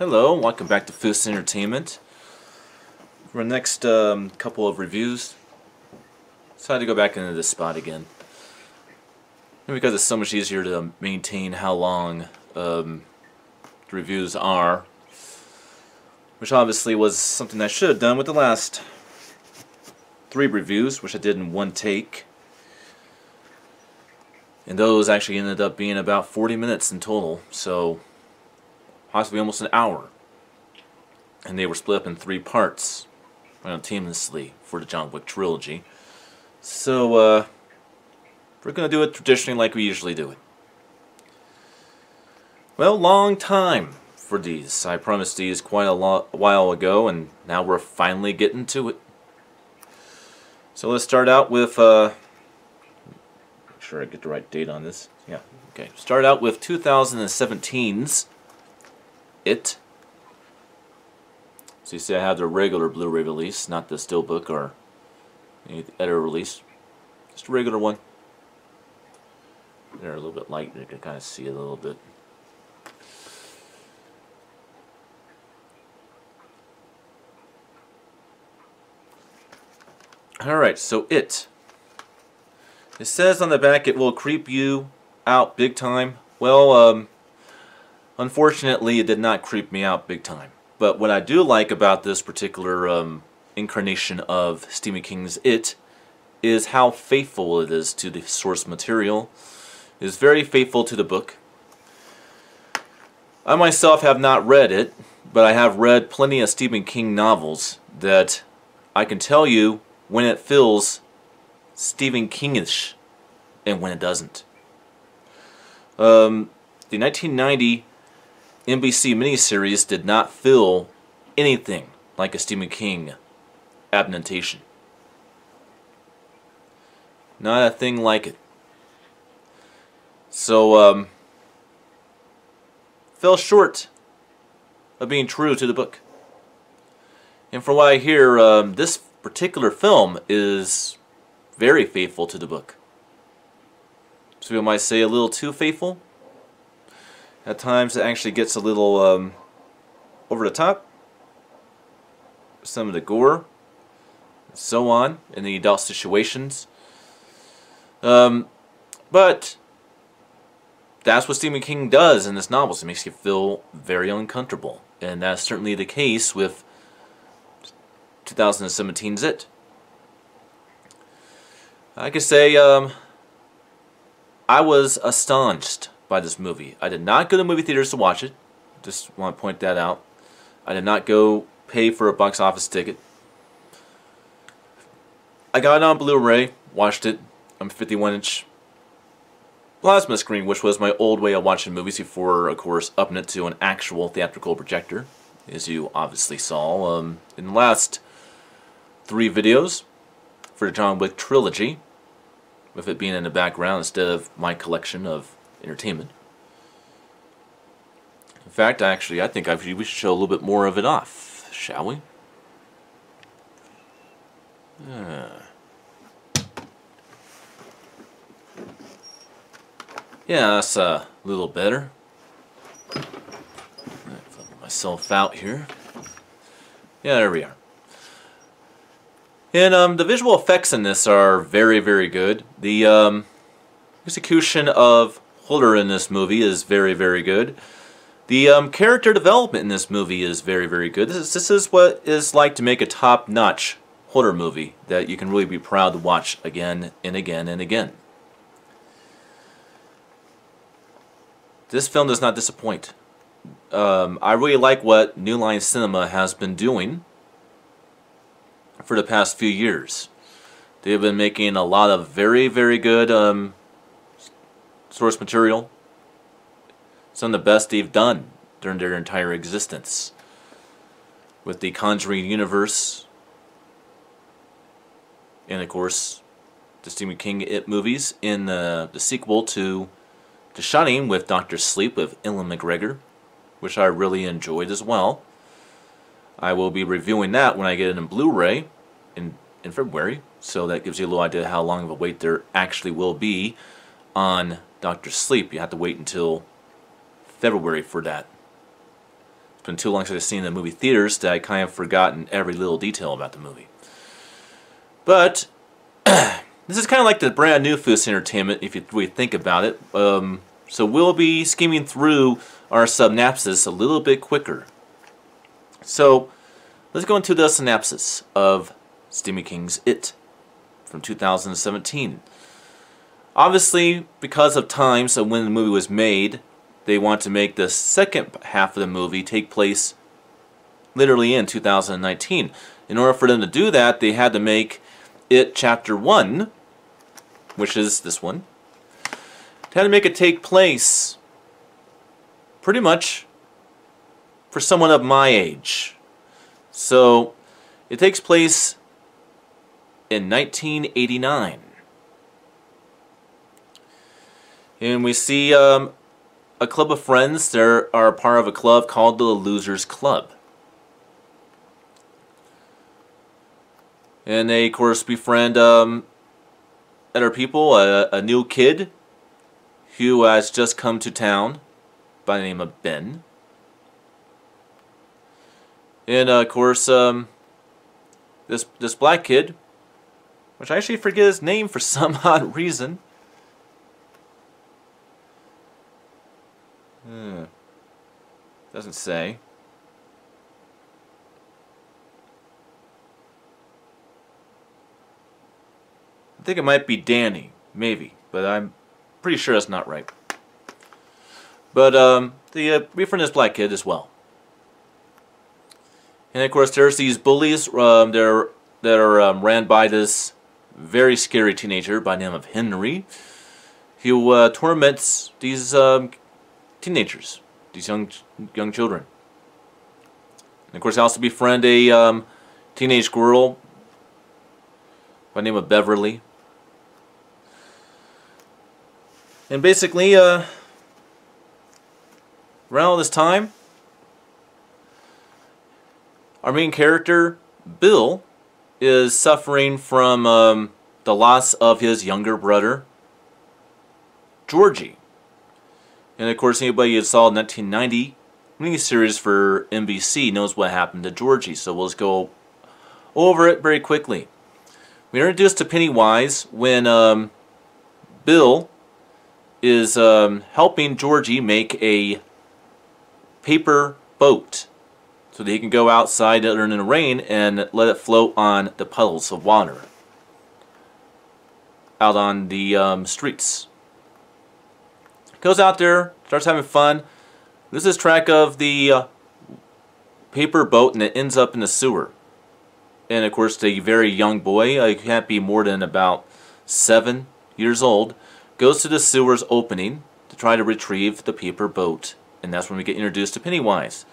Hello, welcome back to Foose Entertainment. For our next um, couple of reviews, decided to go back into this spot again. And because it's so much easier to maintain how long um, the reviews are, which obviously was something I should have done with the last three reviews, which I did in one take. And those actually ended up being about 40 minutes in total, so possibly almost an hour. And they were split up in three parts simultaneously for the John Wick trilogy. So, uh, we're going to do it traditionally like we usually do it. Well, long time for these. I promised these quite a, a while ago, and now we're finally getting to it. So let's start out with, uh, make sure I get the right date on this. Yeah, okay. Start out with 2017's it. So you see I have the regular Blu-ray release, not the Steelbook or any editor release. Just a regular one. They're a little bit light, you can kind of see it a little bit. Alright, so it. It says on the back it will creep you out big time. Well, um, Unfortunately, it did not creep me out big time. But what I do like about this particular um, incarnation of Stephen King's It is how faithful it is to the source material. It is very faithful to the book. I myself have not read it, but I have read plenty of Stephen King novels that I can tell you when it feels Stephen Kingish and when it doesn't. Um, the 1990 NBC miniseries did not feel anything like a Stephen King adaptation. Not a thing like it. So, um, fell short of being true to the book. And from what I hear, um, this particular film is very faithful to the book. So you might say a little too faithful. At times it actually gets a little um, over the top. Some of the gore, so on, in the adult situations. Um, but that's what Stephen King does in his novels. It makes you feel very uncomfortable. And that's certainly the case with 2017's It. I could say um, I was astonished by this movie. I did not go to movie theaters to watch it. Just want to point that out. I did not go pay for a box office ticket. I got it on Blu-ray, watched it on 51-inch plasma screen, which was my old way of watching movies before, of course, upping it to an actual theatrical projector, as you obviously saw um, in the last three videos for the John Wick trilogy, with it being in the background instead of my collection of entertainment. In fact, actually, I think I we should show a little bit more of it off, shall we? Uh. Yeah, that's a little better. Flip myself out here. Yeah, there we are. And um, the visual effects in this are very, very good. The um, execution of Holder in this movie is very, very good. The um, character development in this movie is very, very good. This is, this is what it's like to make a top-notch Holder movie that you can really be proud to watch again and again and again. This film does not disappoint. Um, I really like what New Line Cinema has been doing for the past few years. They've been making a lot of very, very good um, source material. Some of the best they've done during their entire existence. With the Conjuring universe, and of course, the Stephen King It movies in the, the sequel to The Shining with Doctor Sleep with Ewan McGregor, which I really enjoyed as well. I will be reviewing that when I get it in Blu-ray in, in February, so that gives you a little idea how long of a wait there actually will be on Doctor Sleep. You have to wait until February for that. It's been too long since I've seen the movie theaters that I kind of forgotten every little detail about the movie. But this is kind of like the brand new Foose Entertainment, if you really think about it. Um, so we'll be skimming through our synopsis a little bit quicker. So let's go into the synopsis of Stephen King's It from 2017. Obviously, because of times of when the movie was made, they want to make the second half of the movie take place literally in 2019. In order for them to do that, they had to make it Chapter 1, which is this one. They had to make it take place pretty much for someone of my age. So, it takes place in 1989. And we see um, a club of friends. They are part of a club called the Losers Club. And they, of course, befriend um, other people, a, a new kid who has just come to town by the name of Ben. And, uh, of course, um, this, this black kid, which I actually forget his name for some odd reason. Hmm. Doesn't say. I think it might be Danny, maybe, but I'm pretty sure that's not right. But um, the uh, befriend this black kid as well. And of course, there's these bullies um, that are, that are um, ran by this very scary teenager by the name of Henry, who uh, torments these um, teenagers, these young young children. And of course, I also befriend a um, teenage girl by name of Beverly. And basically, uh, around all this time, our main character, Bill, is suffering from um, the loss of his younger brother, Georgie. And of course, anybody who saw the 1990 miniseries for NBC knows what happened to Georgie, so we'll just go over it very quickly. We are introduced to Pennywise when um, Bill is um, helping Georgie make a paper boat so that he can go outside in the rain and let it float on the puddles of water out on the um, streets. Goes out there, starts having fun. This is track of the uh, paper boat and it ends up in the sewer. And of course, the very young boy, I can't be more than about seven years old, goes to the sewer's opening to try to retrieve the paper boat. And that's when we get introduced to Pennywise.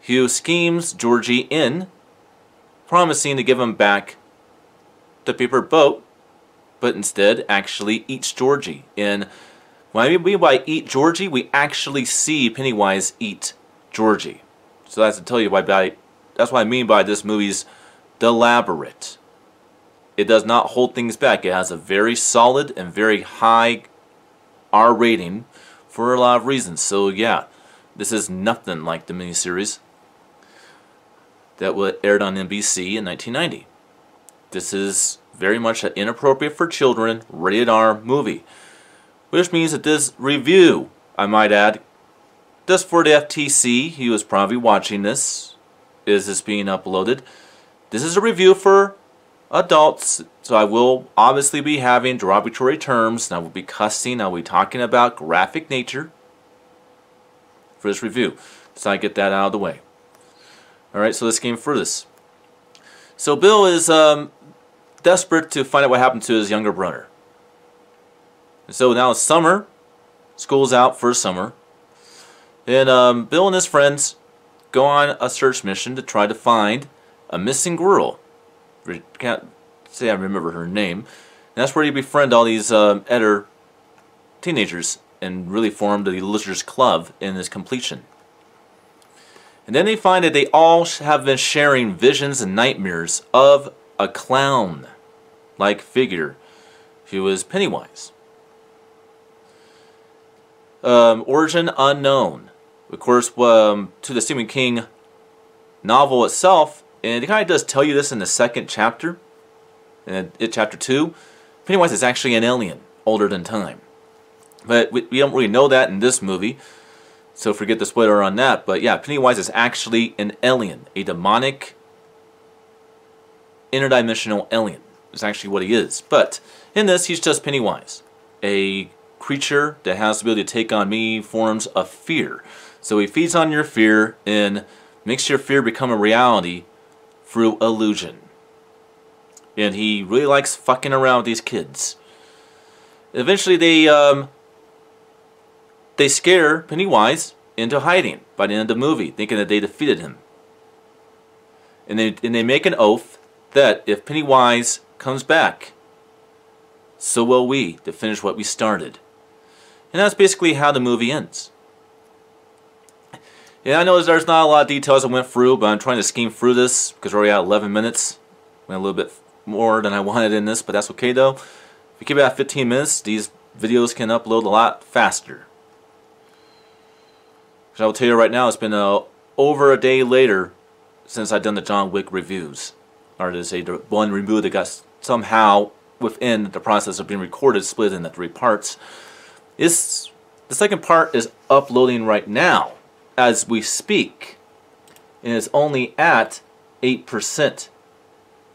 Hugh schemes Georgie in, promising to give him back the paper boat but instead actually eats Georgie. And when I mean by eat Georgie, we actually see Pennywise eat Georgie. So that's to tell you why by, that's what I mean by this movie's deliberate. It does not hold things back. It has a very solid and very high R rating for a lot of reasons. So yeah, this is nothing like the miniseries that aired on NBC in 1990. This is very much an inappropriate for children, rated R movie. Which means that this review, I might add, just for the FTC, he was probably watching this, is this being uploaded. This is a review for adults, so I will obviously be having derogatory terms, and I will be cussing, I will be talking about graphic nature for this review. So I get that out of the way. Alright, so let's game for this. So Bill is um, desperate to find out what happened to his younger brother. And so now it's summer. School's out for summer. And um, Bill and his friends go on a search mission to try to find a missing girl. I Can't say I remember her name. And that's where you befriend all these um, teenagers and really form the Losers Club in this completion. And then they find that they all have been sharing visions and nightmares of a clown-like figure who is Pennywise. Um, origin unknown. of course, um, to the Stephen King novel itself, and it kind of does tell you this in the second chapter, in chapter 2, Pennywise is actually an alien, older than time. But we, we don't really know that in this movie, so forget the spoiler on that. But yeah, Pennywise is actually an alien, a demonic, interdimensional alien. Is actually what he is. But in this, he's just Pennywise, a creature that has the ability to take on many forms of fear. So he feeds on your fear and makes your fear become a reality through illusion. And he really likes fucking around with these kids. Eventually they um, they scare Pennywise into hiding by the end of the movie, thinking that they defeated him. And they, and they make an oath that if Pennywise comes back, so will we to finish what we started. And that's basically how the movie ends. Yeah, I know there's not a lot of details I went through, but I'm trying to scheme through this because we're already at 11 minutes. Went a little bit more than I wanted in this, but that's okay though. If we keep it at 15 minutes, these videos can upload a lot faster. I will tell you right now, it's been uh, over a day later since I've done the John Wick reviews. Or to say, the one review that got somehow within the process of being recorded, split into three parts. Is the second part is uploading right now as we speak, and it's only at eight percent.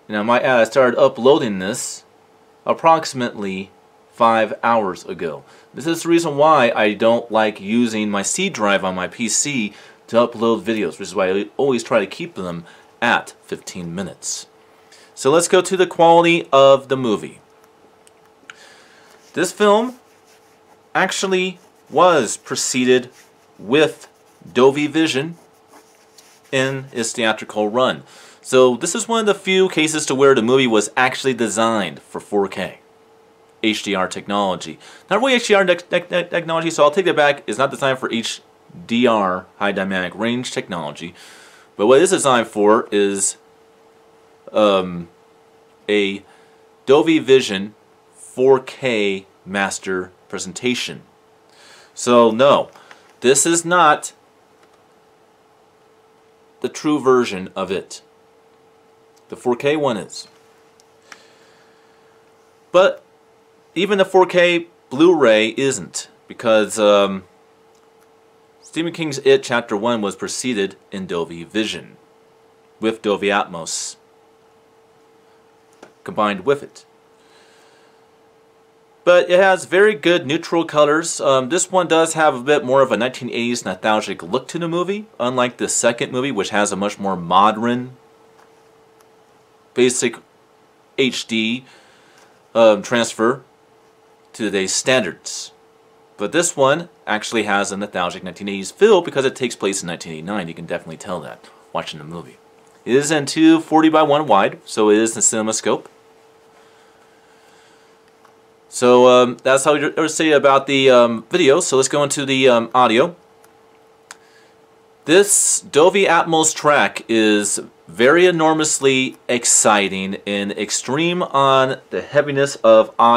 Now, I might add, I started uploading this approximately five hours ago. This is the reason why I don't like using my C drive on my PC to upload videos, which is why I always try to keep them at 15 minutes. So let's go to the quality of the movie. This film actually was preceded with Dolby Vision in its theatrical run. So this is one of the few cases to where the movie was actually designed for 4K. HDR technology. Not really HDR technology, so I'll take that back. It's not designed for HDR, high dynamic range technology. But what it is designed for is um, a Dolby Vision 4K master presentation. So no, this is not the true version of it. The 4K one is. But even the 4K Blu-ray isn't, because um, Stephen King's It Chapter 1 was preceded in Dolby Vision, with Dolby Atmos combined with it. But it has very good neutral colors. Um, this one does have a bit more of a 1980s nostalgic look to the movie, unlike the second movie, which has a much more modern, basic HD um, transfer to today's standards. But this one actually has a nostalgic 1980s feel because it takes place in 1989. You can definitely tell that watching the movie. It is in 240 by 1 wide, so it is the CinemaScope. So um, that's how we say about the um, video. So let's go into the um, audio. This Dolby Atmos track is very enormously exciting and extreme on the heaviness of audio.